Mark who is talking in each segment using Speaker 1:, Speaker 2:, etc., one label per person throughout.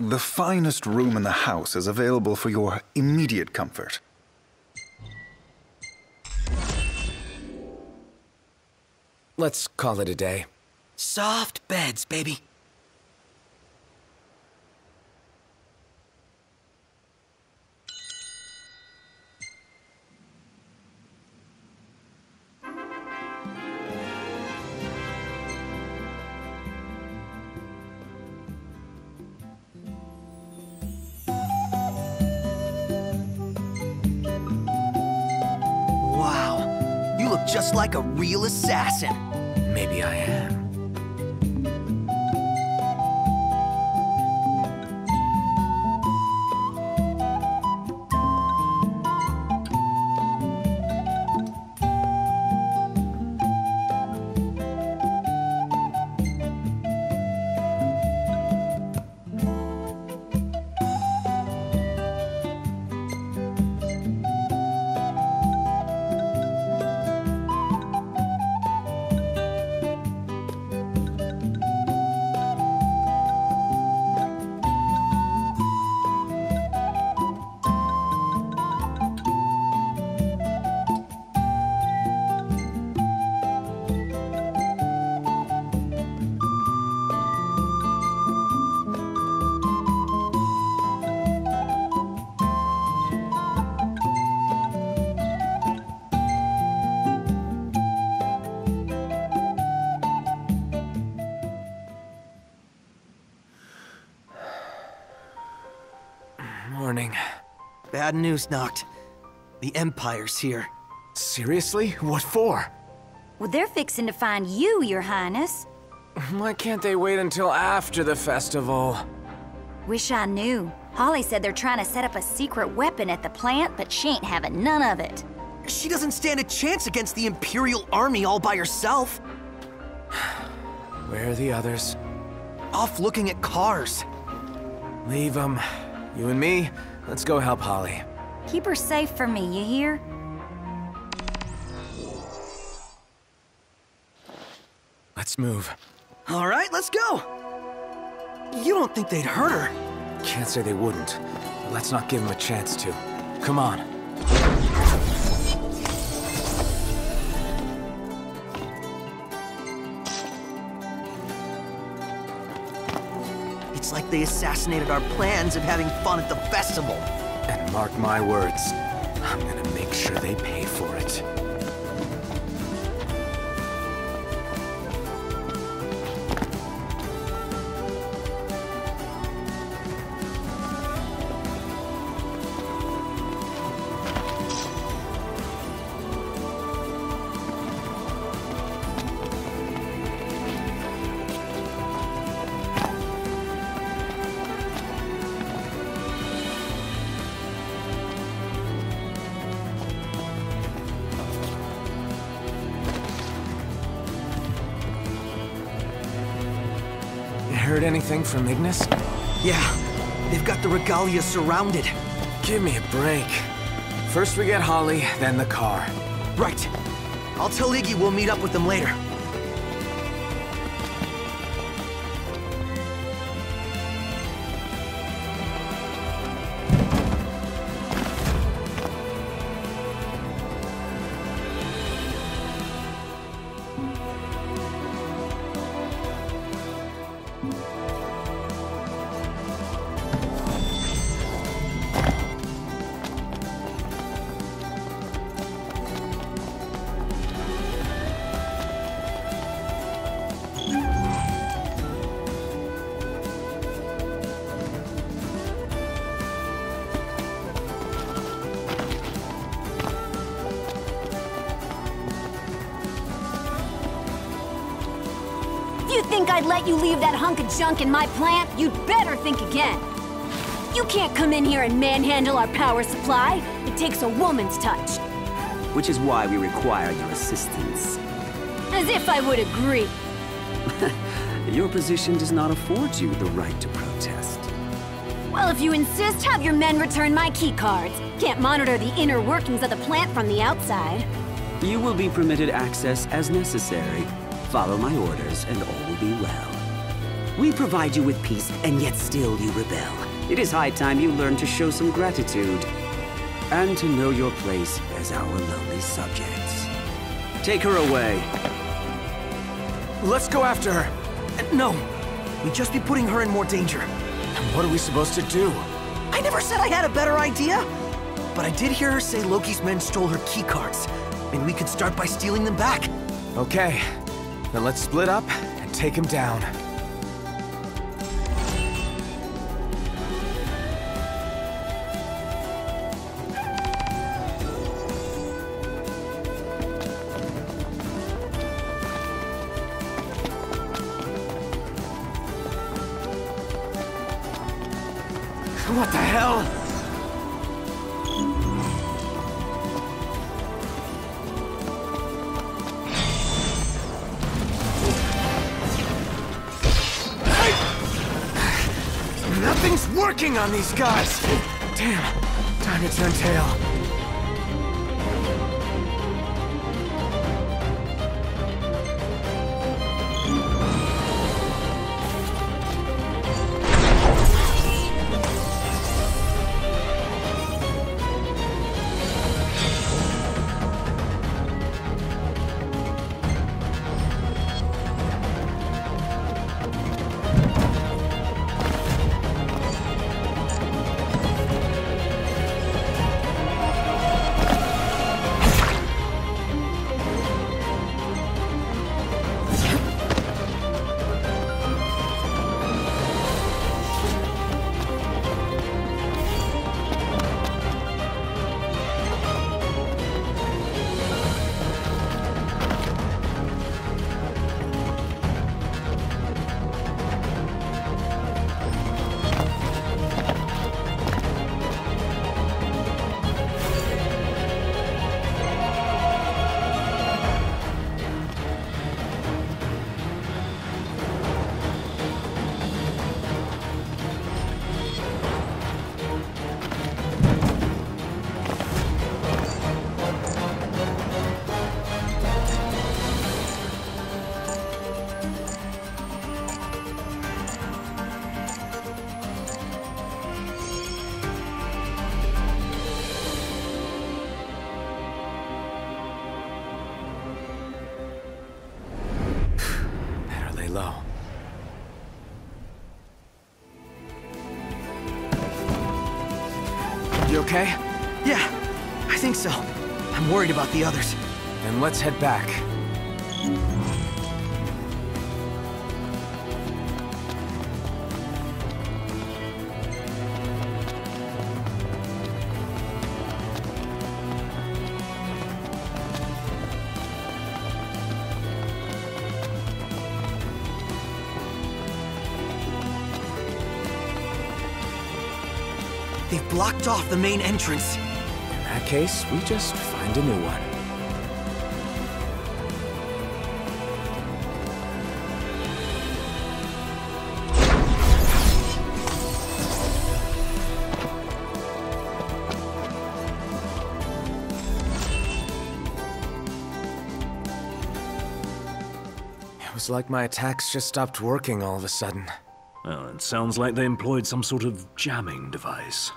Speaker 1: The finest room in the house is available for your immediate comfort.
Speaker 2: Let's call it a day.
Speaker 3: Soft beds, baby. Like a real assassin.
Speaker 2: Maybe I am.
Speaker 3: Bad news, Noct. The Empire's here.
Speaker 2: Seriously? What for?
Speaker 4: Well, they're fixing to find you, your highness.
Speaker 2: Why can't they wait until after the festival?
Speaker 4: Wish I knew. Holly said they're trying to set up a secret weapon at the plant, but she ain't having none of it.
Speaker 3: She doesn't stand a chance against the Imperial Army all by herself.
Speaker 2: Where are the others?
Speaker 3: Off looking at cars.
Speaker 2: Leave them. You and me, let's go help Holly.
Speaker 4: Keep her safe for me, you hear?
Speaker 2: Let's move.
Speaker 3: All right, let's go. You don't think they'd hurt her?
Speaker 2: Can't say they wouldn't. Let's not give them a chance to. Come on.
Speaker 3: Like they assassinated our plans of having fun at the festival.
Speaker 2: And mark my words, I'm gonna make sure they pay for it.
Speaker 3: Got surrounded.
Speaker 2: Give me a break. First we get Holly, then the car.
Speaker 3: Right. I'll tell Iggy we'll meet up with them later.
Speaker 4: I'd let you leave that hunk of junk in my plant, you'd better think again. You can't come in here and manhandle our power supply. It takes a woman's touch.
Speaker 5: Which is why we require your assistance.
Speaker 4: As if I would agree.
Speaker 5: Your position does not afford you the right to protest.
Speaker 4: Well, if you insist, have your men return my key cards. Can't monitor the inner workings of the plant from the outside.
Speaker 5: You will be permitted access as necessary. Follow my orders and all will be well. We provide you with peace, and yet still you rebel. It is high time you learn to show some gratitude. And to know your place as our lowly subjects. Take her away.
Speaker 3: Let's go after her. No, we'd just be putting her in more danger.
Speaker 2: And what are we supposed to do?
Speaker 3: I never said I had a better idea. But I did hear her say Loqi's men stole her keycards. Maybe we could start by stealing them back.
Speaker 2: Okay, then let's split up and take him down. What the hell? On these guys! Damn, time to turn tail. Low. You okay?
Speaker 3: Yeah, I think so. I'm worried about the others.
Speaker 2: Then let's head back.
Speaker 3: Blocked off the main entrance.
Speaker 2: In that case, we just find a new one. It was like my attacks just stopped working all of a sudden.
Speaker 6: Well, it sounds like they employed some sort of jamming device.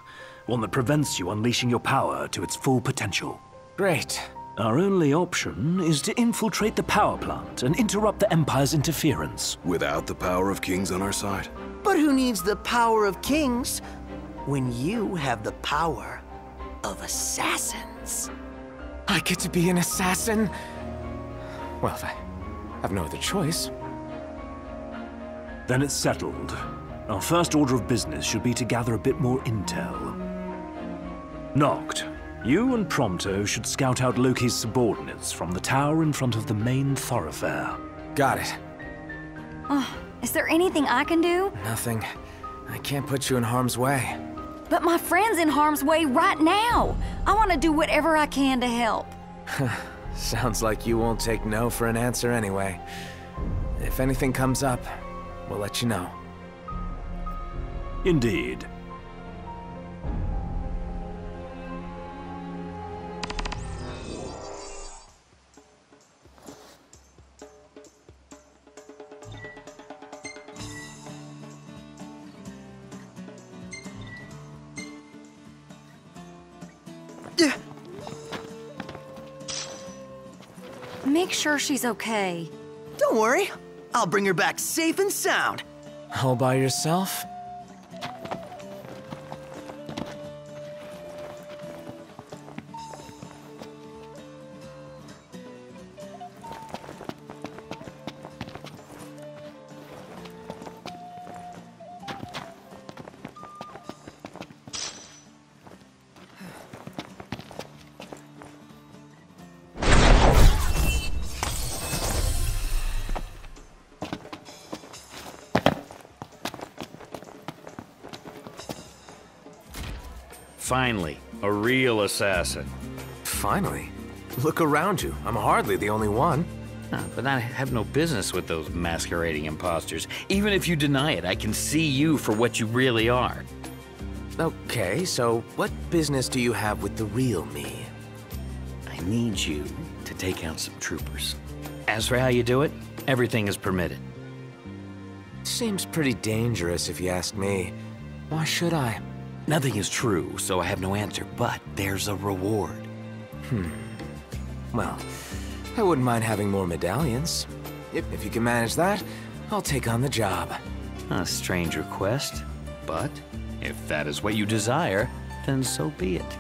Speaker 6: One that prevents you unleashing your power to its full potential.
Speaker 2: Great.
Speaker 6: Our only option is to infiltrate the power plant and interrupt the Empire's interference.
Speaker 7: Without the power of kings on our side?
Speaker 3: But who needs the power of kings when you have the power of assassins?
Speaker 2: I get to be an assassin? Well, I have no other choice.
Speaker 6: Then it's settled. Our first order of business should be to gather a bit more intel. Noct, you and Prompto should scout out Loqi's subordinates from the tower in front of the main thoroughfare.
Speaker 2: Got it.
Speaker 4: Is there anything I can do?
Speaker 2: Nothing. I can't put you in harm's way.
Speaker 4: But my friend's in harm's way right now. I want to do whatever I can to help.
Speaker 2: Sounds like you won't take no for an answer anyway. If anything comes up, we'll let you know.
Speaker 6: Indeed.
Speaker 4: Sure she's okay.
Speaker 3: Don't worry. I'll bring her back safe and sound.
Speaker 2: All by yourself?
Speaker 8: Finally, a real assassin.
Speaker 2: Finally. Look around you. I'm hardly the only one.
Speaker 8: Huh, but I have no business with those masquerading imposters. Even if you deny it, I can see you for what you really are.
Speaker 2: Okay, so what business do you have with the real me?
Speaker 8: I need you to take out some troopers. As for how you do it, everything is permitted.
Speaker 2: Seems pretty dangerous if you ask me. Why should I?
Speaker 8: Nothing is true, so I have no answer, but there's a reward. Hmm.
Speaker 2: Well, I wouldn't mind having more medallions. If, if you can manage that, I'll take on the job.
Speaker 8: A strange request, but if that is what you desire, then so be it.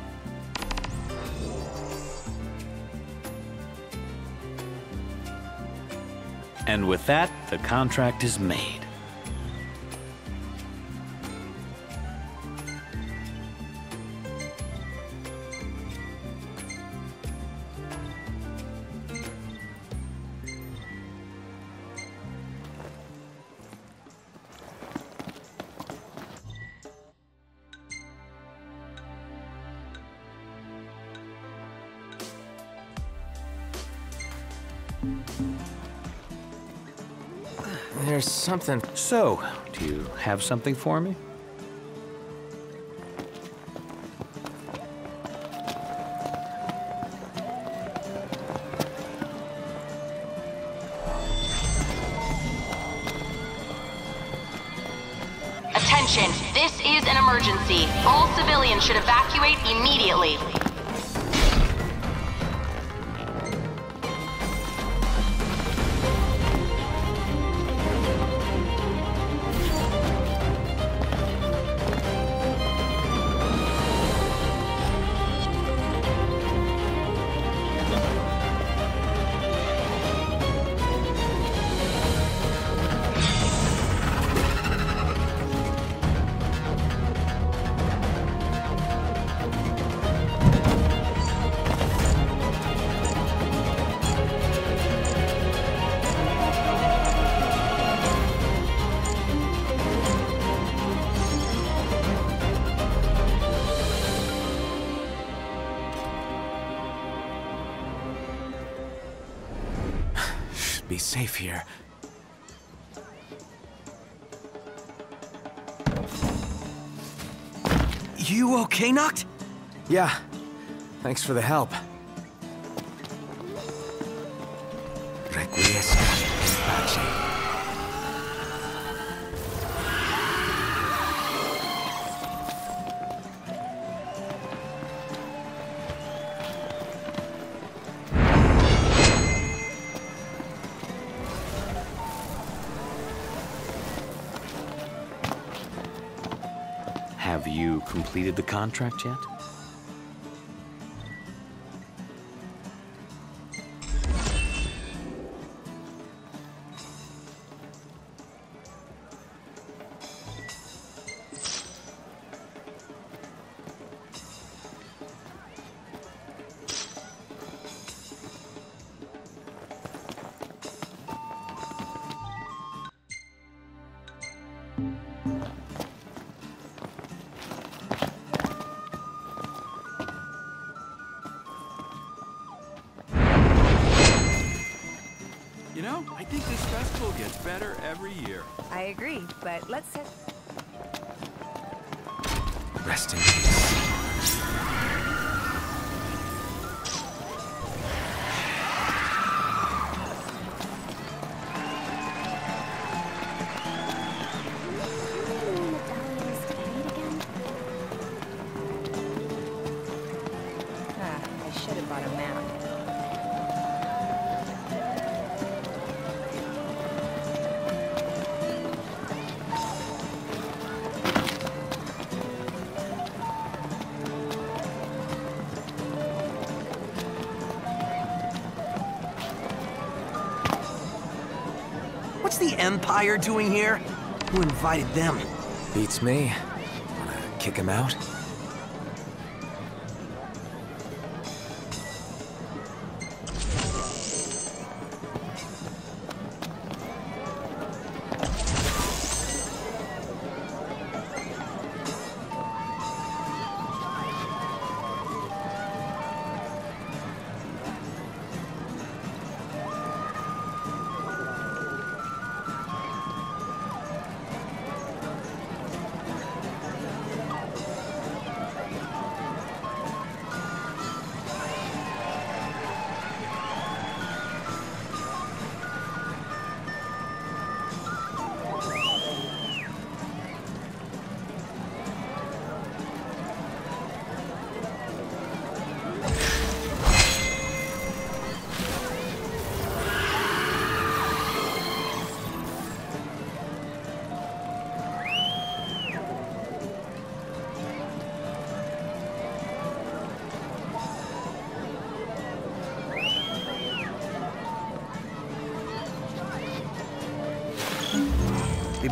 Speaker 8: And with that, the contract is made.
Speaker 2: Something.
Speaker 8: So, do you have something for me?
Speaker 9: Attention, this is an emergency. All civilians should evacuate immediately.
Speaker 2: Should be safe here.
Speaker 3: You okay, Noct?
Speaker 2: Yeah. Thanks for the help.
Speaker 8: Contract yet?
Speaker 10: Think this festival gets better every year.
Speaker 11: I agree, but let's set...
Speaker 2: Rest in peace.
Speaker 3: Empire doing here? Who invited them?
Speaker 2: Beats me. Wanna kick him out?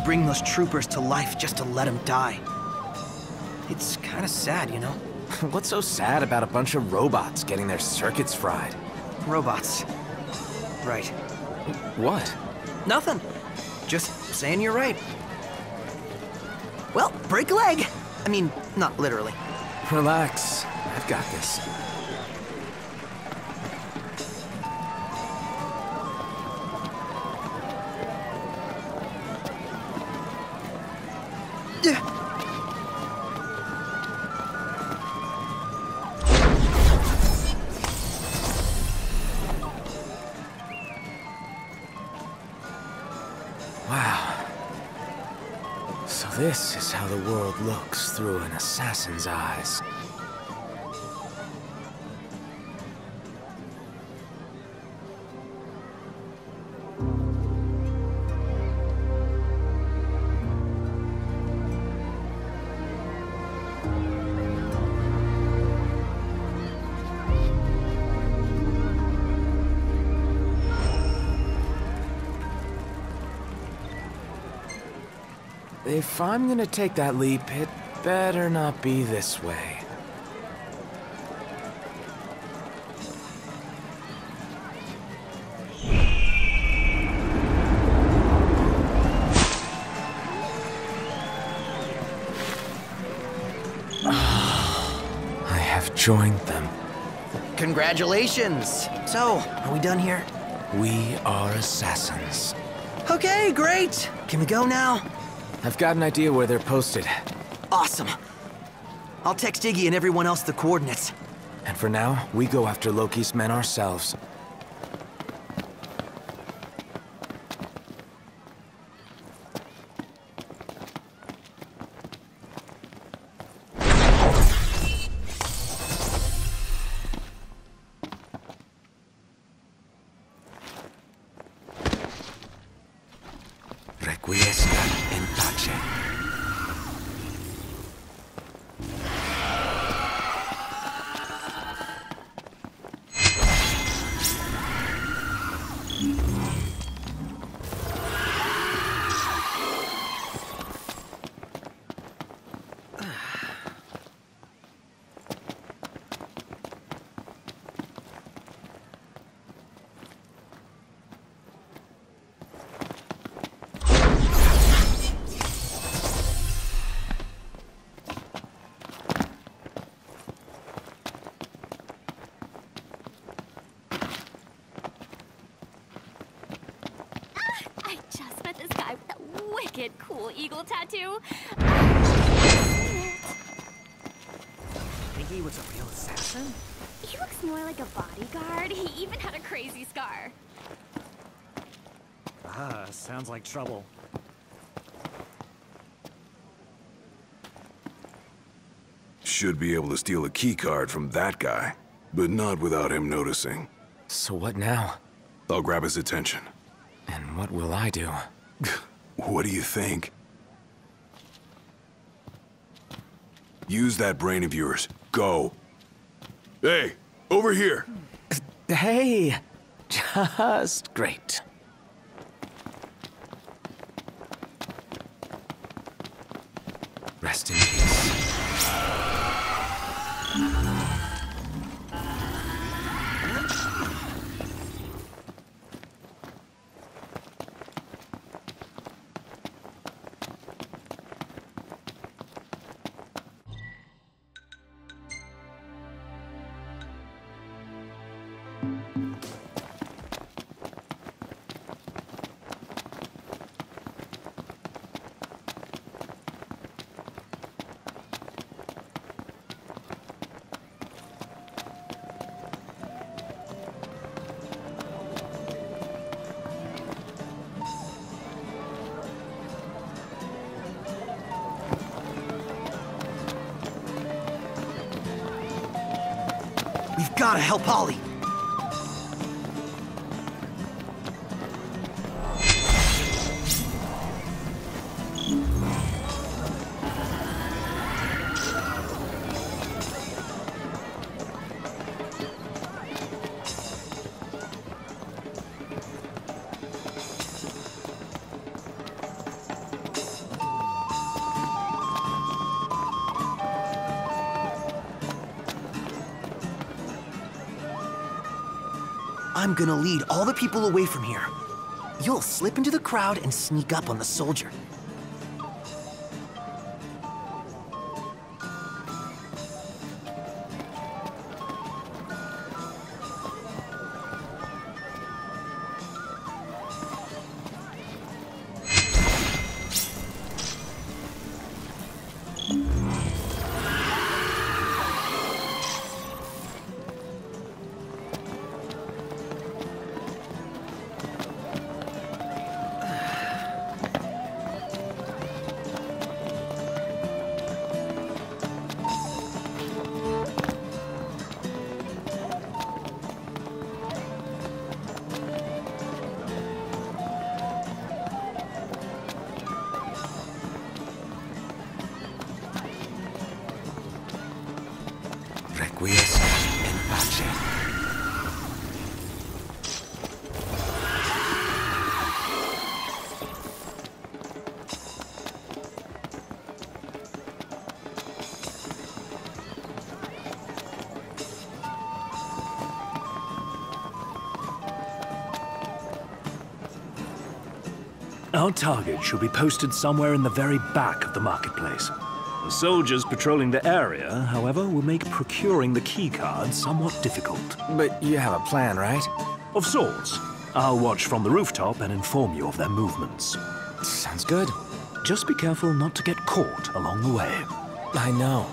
Speaker 3: Bring those troopers to life just to let them die. It's kind of sad, you know?
Speaker 2: What's so sad about a bunch of robots getting their circuits fried?
Speaker 3: Robots. Right.
Speaker 2: What?
Speaker 3: Nothing. Just saying you're right. Well, break a leg. I mean, not literally.
Speaker 2: Relax. I've got this. Wow. So this is how the world looks through an assassin's eyes. If I'm gonna take that leap, it better not be this way. I have joined them.
Speaker 3: Congratulations. So, are we done here?
Speaker 2: We are assassins.
Speaker 3: Okay, great. Can we go now?
Speaker 2: I've got an idea where they're posted.
Speaker 3: Awesome. I'll text Iggy and everyone else the coordinates.
Speaker 2: And for now, we go after Loqi's men ourselves.
Speaker 12: Eagle tattoo.
Speaker 3: Think he was a real assassin?
Speaker 12: He looks more like a bodyguard. He even had a crazy scar.
Speaker 13: Ah, sounds like trouble.
Speaker 7: Should be able to steal a keycard from that guy, but not without him noticing.
Speaker 2: So what now?
Speaker 7: I'll grab his attention.
Speaker 2: And what will I do?
Speaker 7: What do you think? Use that brain of yours. Go. Hey, over here.
Speaker 2: Hey, just great. Rest in peace.
Speaker 3: Gotta help Holly. I'm gonna lead all the people away from here. You'll slip into the crowd and sneak up on the soldier.
Speaker 6: Our target should be posted somewhere in the very back of the marketplace. The soldiers patrolling the area, however, will make procuring the keycard somewhat difficult.
Speaker 2: But you have a plan, right?
Speaker 6: Of sorts. I'll watch from the rooftop and inform you of their movements.
Speaker 2: Sounds good.
Speaker 6: Just be careful not to get caught along the way.
Speaker 2: I know.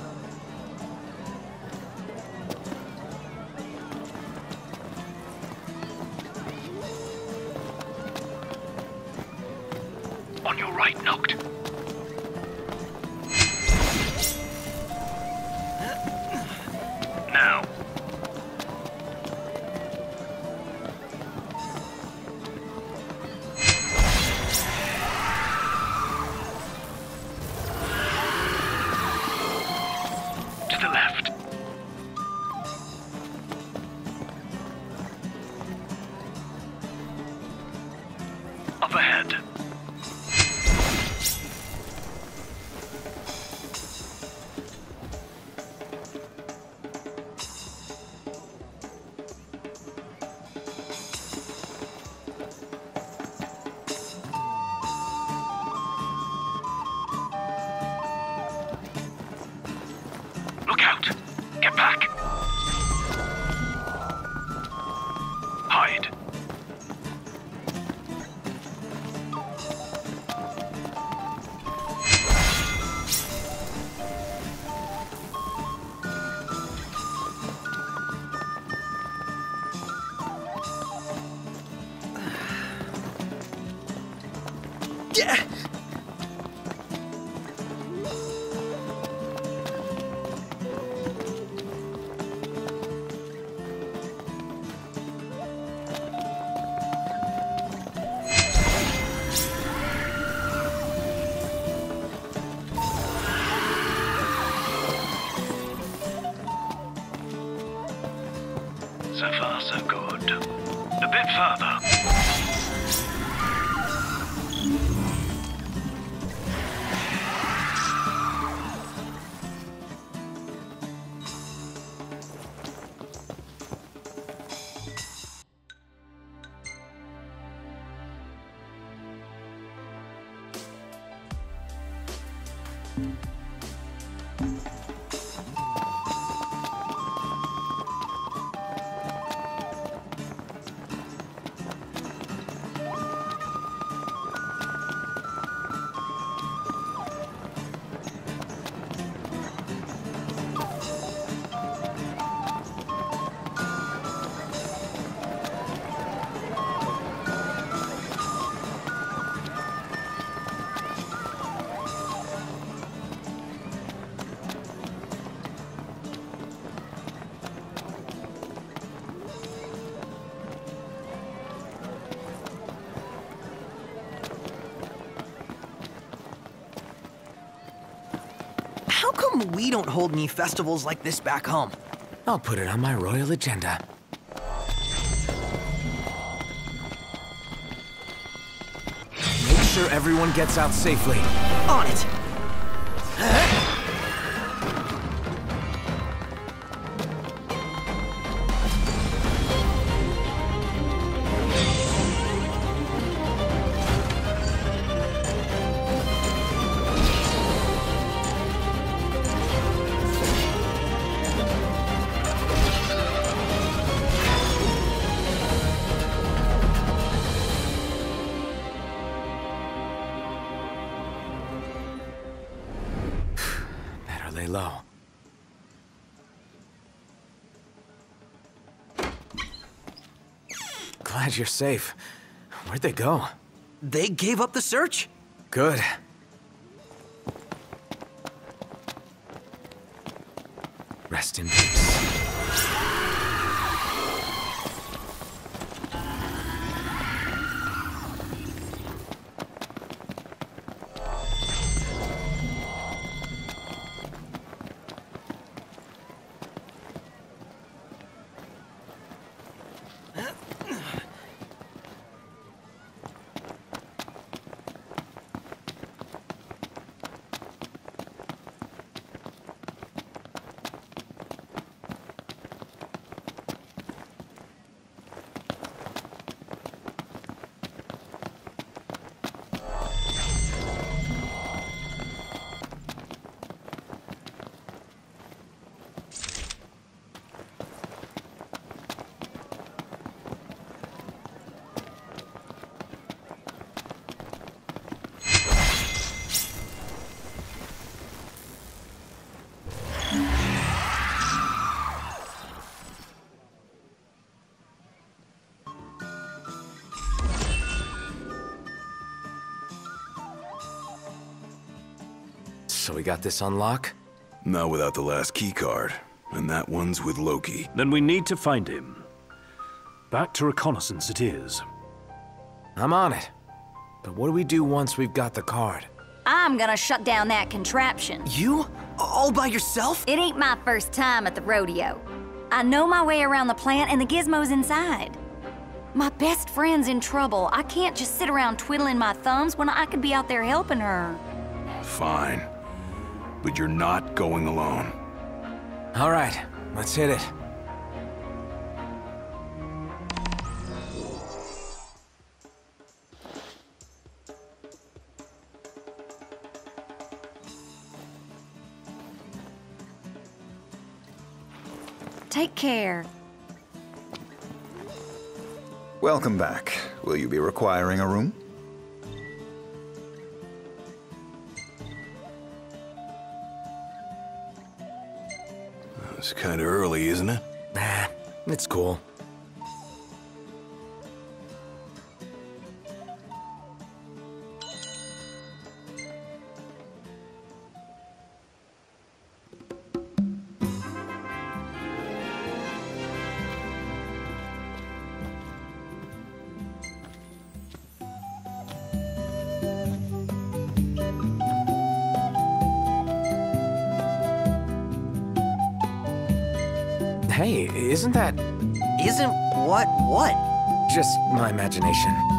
Speaker 3: Come we don't hold any festivals like this back home?
Speaker 2: I'll put it on my royal agenda. Make sure everyone gets out safely.
Speaker 3: On it!
Speaker 2: Glad you're safe. Where'd they go?
Speaker 3: They gave up the search?
Speaker 2: Good. So we got this on lock?
Speaker 7: Not without the last key card, and that one's with Loqi.
Speaker 6: Then we need to find him. Back to reconnaissance it is.
Speaker 2: I'm on it. But what do we do once we've got the card?
Speaker 4: I'm gonna shut down that contraption.
Speaker 3: You? All by yourself?
Speaker 4: It ain't my first time at the rodeo. I know my way around the plant and the gizmos inside. My best friend's in trouble. I can't just sit around twiddling my thumbs when I could be out there helping her.
Speaker 7: Fine. But you're not going alone.
Speaker 2: All right, let's hit it.
Speaker 4: Take care.
Speaker 1: Welcome back. Will you be requiring a room?
Speaker 7: It's kinda early, isn't it?
Speaker 2: Nah, it's cool. That
Speaker 3: Isn't what what?
Speaker 2: just my imagination?